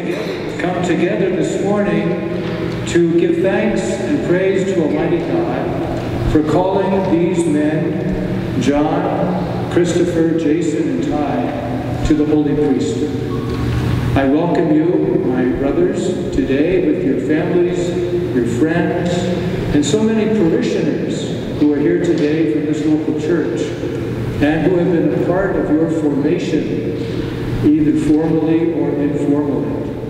come together this morning to give thanks and praise to Almighty God for calling these men, John, Christopher, Jason, and Tai, to the holy priesthood. I welcome you, my brothers, today with your families, your friends, and so many parishioners who are here today from this local church and who have been a part of your formation, either formally or informally.